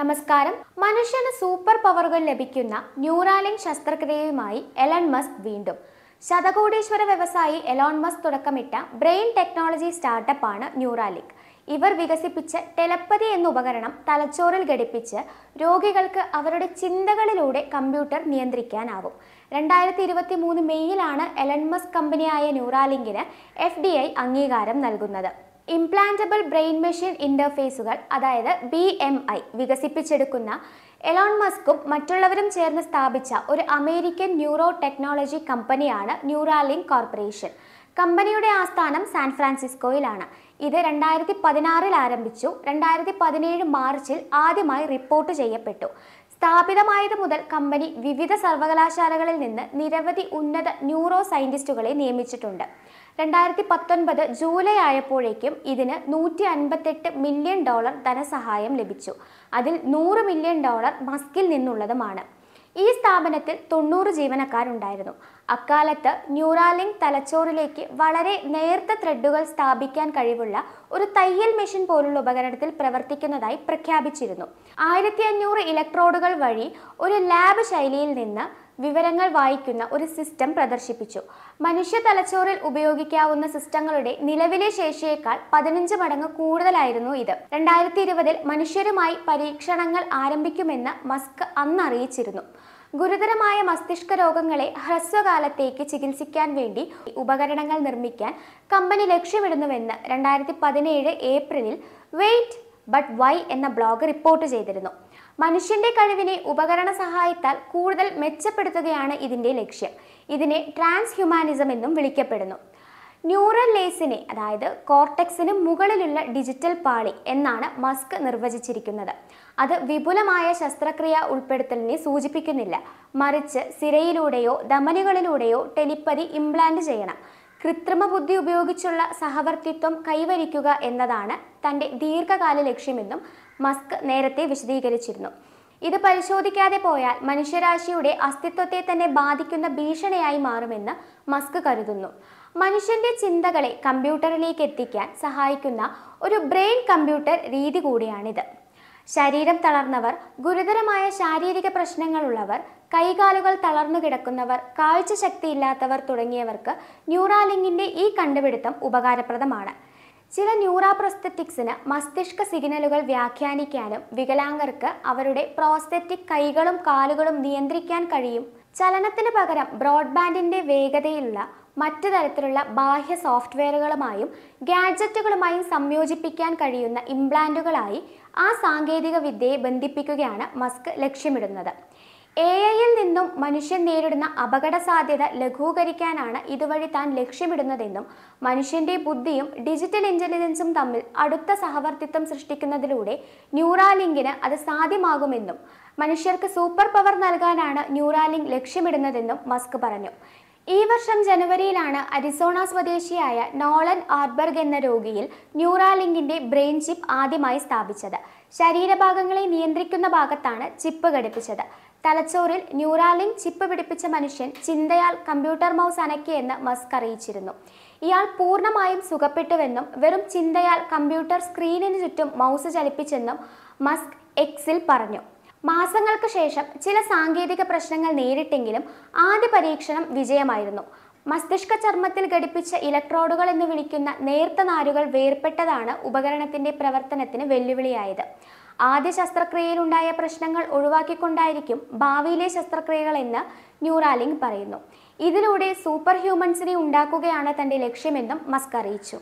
നമസ്കാരം. മനുഷ്യന് സൂപ്പർ പവറുകൾ ലഭിക്കുന്ന ന്യൂറാലിങ്ക് ശസ്ത്രക്രിയയുമായി എലൺ മസ്ക് വീണ്ടും. ശതകോടീശ്വര വ്യവസായി എലോൺ മസ്ക് തുടക്കമിട്ട ബ്രെയിൻ ടെക്നോളജി സ്റ്റാർട്ടപ്പാണ് ന്യൂറാലിക് ഇവർ വികസിപ്പിച്ച ടെലപ്പതി എന്ന ഉപകരണം തലച്ചോറിൽ ഘടിപ്പിച്ച് രോഗികൾക്ക് അവരുടെ ചിന്തകളിലൂടെ കമ്പ്യൂട്ടർ നിയന്ത്രിക്കാനാവും. രണ്ടായിരത്തി ഇരുപത്തി മൂന്ന് മെയ്യിലാണ് എലൺ മസ്ക് കമ്പനിയായ ന്യൂറാലിങ്കിന് എഫ് അംഗീകാരം നൽകുന്നത്. ഇംപ്ലാന്റബിൾ ബ്രെയിൻ മെഷീൻ ഇന്റർഫേസുകൾ അതായത് ബി എം ഐ വികസിപ്പിച്ചെടുക്കുന്ന എലോൺ മസ്കും മറ്റുള്ളവരും ചേർന്ന് സ്ഥാപിച്ച ഒരു അമേരിക്കൻ ന്യൂറോ ടെക്നോളജി കമ്പനിയാണ് ന്യൂറാലിങ്ക് കോർപ്പറേഷൻ കമ്പനിയുടെ ആസ്ഥാനം സാൻ ഫ്രാൻസിസ്കോയിലാണ് ഇത് രണ്ടായിരത്തി പതിനാറിൽ ആരംഭിച്ചു. രണ്ടായിരത്തി പതിനേഴ് മാർച്ചിൽ ആദ്യമായി റിപ്പോർട്ട് ചെയ്യപ്പെട്ടു. സ്ഥാപിതമായത് മുതൽ കമ്പനി വിവിധ സർവകലാശാലകളിൽ നിന്ന് നിരവധി ഉന്നത ന്യൂറോ സയന്റിസ്റ്റുകളെ നിയമിച്ചിട്ടുണ്ട്. രണ്ടായിരത്തി പത്തൊൻപത് ജൂലൈ ആയപ്പോഴേക്കും ഇതിന് നൂറ്റി അൻപത്തെട്ട് മില്യൺ ഡോളർ ധനസഹായം ലഭിച്ചു. അതിൽ നൂറ് മില്യൺ ഡോളർ മസ്കിൽ നിന്നുള്ളതുമാണ്. ഈ സ്ഥാപനത്തിൽ തൊണ്ണൂറ് ജീവനക്കാരുണ്ടായിരുന്നു. അക്കാലത്ത് ന്യൂറാലിങ്ക് തലച്ചോറിലേക്ക് വളരെ നേർത്ത ത്രെഡുകൾ സ്ഥാപിക്കാൻ കഴിവുള്ള ഒരു തയ്യൽ മെഷീൻ പോലുള്ള ഉപകരണത്തിൽ പ്രവർത്തിക്കുന്നതായി പ്രഖ്യാപിച്ചിരുന്നു. ആയിരത്തി അഞ്ഞൂറ് ഇലക്ട്രോഡുകൾ വഴി ഒരു ലാബ് ശൈലിയിൽ നിന്ന് വിവരങ്ങൾ വായിക്കുന്ന ഒരു സിസ്റ്റം പ്രദർശിപ്പിച്ചു. മനുഷ്യ തലച്ചോറിൽ ഉപയോഗിക്കാവുന്ന സിസ്റ്റങ്ങളുടെ നിലവിലെ ശേഷിയേക്കാൾ പതിനഞ്ച് മടങ്ങ് കൂടുതലായിരുന്നു ഇത്. രണ്ടായിരത്തി ഇരുപതിൽ മനുഷ്യരുമായി പരീക്ഷണങ്ങൾ ആരംഭിക്കുമെന്ന് മസ്ക് അന്ന് അറിയിച്ചിരുന്നു. ഗുരുതരമായ മസ്തിഷ്ക രോഗങ്ങളെ ഹ്രസ്വകാലത്തേക്ക് ചികിത്സിക്കാൻ വേണ്ടി ഉപകരണങ്ങൾ നിർമ്മിക്കാൻ കമ്പനി ലക്ഷ്യമിടുന്നുവെന്ന് രണ്ടായിരത്തി പതിനേഴ് ഏപ്രിലിൽ വെയിറ്റ് ബട്ട് വൈ എന്ന ബ്ലോഗ് റിപ്പോർട്ട് ചെയ്തിരുന്നു. മനുഷ്യന്റെ കഴിവിനെ ഉപകരണ സഹായത്താൽ കൂടുതൽ മെച്ചപ്പെടുത്തുകയാണ് ഇതിന്റെ ലക്ഷ്യം. ഇതിനെ ട്രാൻസ് ഹ്യൂമാനിസം എന്നും വിളിക്കപ്പെടുന്നു. ന്യൂറൽ ലേസിനെ അതായത് കോർട്ടെക്സിന് മുകളിലുള്ള ഡിജിറ്റൽ പാളി എന്നാണ് മസ്ക് നിർവചിച്ചിരിക്കുന്നത്. അത് വിപുലമായ ശസ്ത്രക്രിയ ഉൾപ്പെടുത്തലിനെ സൂചിപ്പിക്കുന്നില്ല. മറിച്ച് സിരയിലൂടെയോ ധമനികളിലൂടെയോ ടെലിപ്പതി ഇംപ്ലാന്റ് ചെയ്യണം. കൃത്രിമ ബുദ്ധി ഉപയോഗിച്ചുള്ള സഹവർത്തിത്വം കൈവരിക്കുക എന്നതാണ് തന്റെ ദീർഘകാല ലക്ഷ്യമെന്നും മസ്ക് നേരത്തെ വിശദീകരിച്ചിരുന്നു. ഇത് പരിശോധിക്കാതെ പോയാൽ മനുഷ്യരാശിയുടെ അസ്തിത്വത്തെ തന്നെ ബാധിക്കുന്ന ഭീഷണിയായി മാറുമെന്ന് മസ്ക് കരുതുന്നു. മനുഷ്യന്റെ ചിന്തകളെ കമ്പ്യൂട്ടറിലേക്ക് എത്തിക്കാൻ സഹായിക്കുന്ന ഒരു ബ്രെയിൻ കമ്പ്യൂട്ടർ രീതി കൂടിയാണിത്. ശരീരം തളർന്നവർ ഗുരുതരമായ ശാരീരിക പ്രശ്നങ്ങളുള്ളവർ കൈകാലുകൾ തളർന്നു കിടക്കുന്നവർ കാഴ്ച കാഴ്ചശക്തിയില്ലാത്തവർ തുടങ്ങിയവർക്ക് ന്യൂറാലിങ്കിന്റെ ഈ കണ്ടുപിടുത്തം ഉപകാരപ്രദമാണ്. ചില ന്യൂറാപ്രൊസ്തറ്റിക്സിന് മസ്തിഷ്ക സിഗ്നലുകൾ വ്യാഖ്യാനിക്കാനും വികലാംഗർക്ക് അവരുടെ പ്രോസ്തറ്റിക് കൈകളും കാലുകളും നിയന്ത്രിക്കാൻ കഴിയും. ചലനത്തിന് പകരം ബ്രോഡ്ബാൻഡിന്റെ വേഗതയിലുള്ള മറ്റു തരത്തിലുള്ള ബാഹ്യ സോഫ്റ്റ്വെയറുകളുമായും ഗാഡ്ജറ്റുകളുമായും സംയോജിപ്പിക്കാൻ കഴിയുന്ന ഇംപ്ലാന്റുകളായി ആ സാങ്കേതിക വിദ്യയെ ബന്ധിപ്പിക്കുകയാണ് മസ്ക് ലക്ഷ്യമിടുന്നത്. എ ഐയിൽ നിന്നും മനുഷ്യൻ നേരിടുന്ന അപകട സാധ്യത ലഘൂകരിക്കാനാണ് ഇതുവഴി താൻ ലക്ഷ്യമിടുന്നതെന്നും മനുഷ്യന്റെ ബുദ്ധിയും ഡിജിറ്റൽ ഇന്റലിജൻസും തമ്മിൽ അടുത്ത സഹവർത്തിത്വം സൃഷ്ടിക്കുന്നതിലൂടെ ന്യൂറാലിങ്കിന് അത് സാധ്യമാകുമെന്നും മനുഷ്യർക്ക് സൂപ്പർ പവർ നൽകാനാണ് ന്യൂറാലിങ്ക് ലക്ഷ്യമിടുന്നതെന്നും മസ്ക് പറഞ്ഞു. ഈ വർഷം ജനുവരിയിലാണ് അരിസോണ സ്വദേശിയായ നോളൻ ആർബർഗ് എന്ന രോഗിയിൽ ന്യൂറാലിങ്കിന്റെ ബ്രെയിൻ ചിപ്പ് ആദ്യമായി സ്ഥാപിച്ചത്. ശരീരഭാഗങ്ങളെ നിയന്ത്രിക്കുന്ന ഭാഗത്താണ് ചിപ്പ് ഘടിപ്പിച്ചത്. തലച്ചോറിൽ ന്യൂറാലിങ്ക് ചിപ്പ് പിടിപ്പിച്ച മനുഷ്യൻ ചിന്തയാൽ കമ്പ്യൂട്ടർ മൗസ് അനക്കിയെന്ന് മസ്ക് അറിയിച്ചിരുന്നു. ഇയാൾ പൂർണമായും സുഖപ്പെട്ടുവെന്നും വെറും ചിന്തയാൽ കമ്പ്യൂട്ടർ സ്ക്രീനിന് ചുറ്റും മൗസ് ചലിപ്പിച്ചെന്നും മസ്ക് എക്സിൽ പറഞ്ഞു. മാസങ്ങൾക്ക് ശേഷം ചില സാങ്കേതിക പ്രശ്നങ്ങൾ നേരിട്ടെങ്കിലും ആദ്യ പരീക്ഷണം വിജയമായിരുന്നു. മസ്തിഷ്ക ചർമ്മത്തിൽ ഘടിപ്പിച്ച ഇലക്ട്രോഡുകൾ എന്ന് വിളിക്കുന്ന നേർത്ത നാരുകൾ വേർപെട്ടതാണ് ഉപകരണത്തിന്റെ പ്രവർത്തനത്തിന് വെല്ലുവിളിയായത്. ആദ്യ ശസ്ത്രക്രിയയിലുണ്ടായ പ്രശ്നങ്ങൾ ഒഴിവാക്കിക്കൊണ്ടായിരിക്കും ഭാവിയിലെ ശസ്ത്രക്രിയകൾ എന്ന് ന്യൂറാലിംഗ് പറയുന്നു. ഇതിലൂടെ സൂപ്പർ ഹ്യൂമൻസിനെ ഉണ്ടാക്കുകയാണ് തന്റെ ലക്ഷ്യമെന്നും മസ്ക് അറിയിച്ചു.